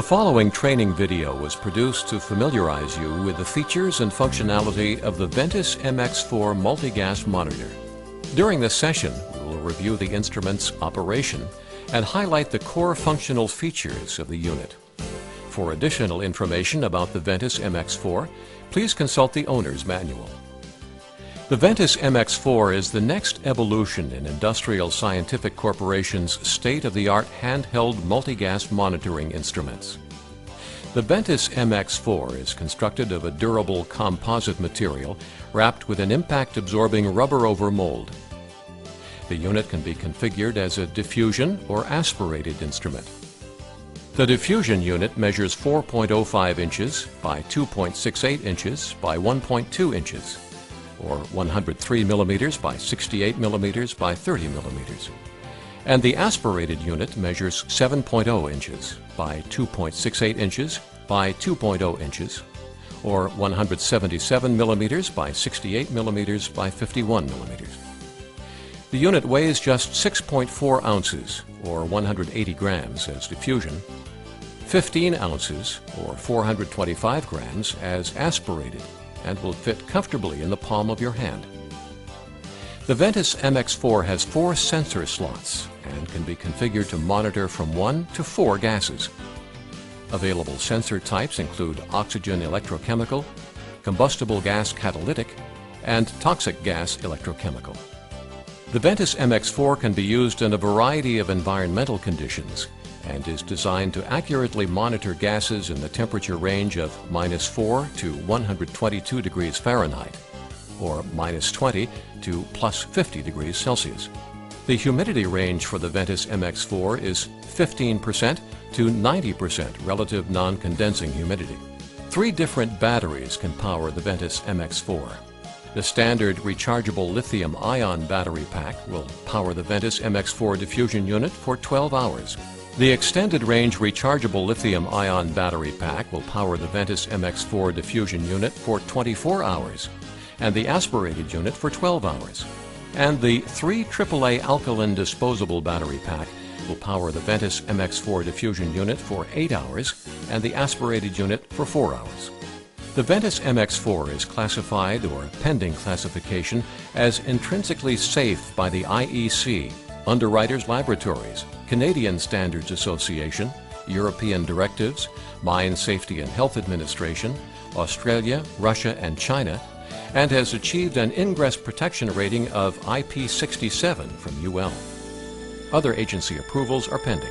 The following training video was produced to familiarize you with the features and functionality of the Ventis MX4 multi-gas monitor. During this session, we will review the instrument's operation and highlight the core functional features of the unit. For additional information about the Ventis MX4, please consult the owner's manual. The Ventis MX4 is the next evolution in Industrial Scientific Corporation's state-of-the-art handheld multi-gas monitoring instruments. The Ventis MX4 is constructed of a durable composite material wrapped with an impact-absorbing rubber-over mold. The unit can be configured as a diffusion or aspirated instrument. The diffusion unit measures 4.05 inches by 2.68 inches by 1.2 inches or 103 millimeters by 68 millimeters by 30 millimeters. And the aspirated unit measures 7.0 inches by 2.68 inches by 2.0 inches, or 177 millimeters by 68 millimeters by 51 millimeters. The unit weighs just 6.4 ounces, or 180 grams as diffusion, 15 ounces, or 425 grams as aspirated, and will fit comfortably in the palm of your hand. The Ventis MX4 has four sensor slots and can be configured to monitor from one to four gases. Available sensor types include oxygen electrochemical, combustible gas catalytic, and toxic gas electrochemical. The Ventis MX4 can be used in a variety of environmental conditions and is designed to accurately monitor gases in the temperature range of minus 4 to 122 degrees Fahrenheit, or minus 20 to plus 50 degrees Celsius. The humidity range for the Ventis MX4 is 15% to 90% relative non-condensing humidity. Three different batteries can power the Ventis MX4. The standard rechargeable lithium-ion battery pack will power the Ventis MX4 diffusion unit for 12 hours. The extended range rechargeable lithium ion battery pack will power the Ventis MX4 diffusion unit for 24 hours and the aspirated unit for 12 hours. And the 3 AAA alkaline disposable battery pack will power the Ventis MX4 diffusion unit for 8 hours and the aspirated unit for 4 hours. The Ventis MX4 is classified or pending classification as intrinsically safe by the IEC, Underwriters Laboratories, Canadian Standards Association, European directives, Mine Safety and Health Administration, Australia, Russia, and China, and has achieved an ingress protection rating of IP67 from UL. Other agency approvals are pending.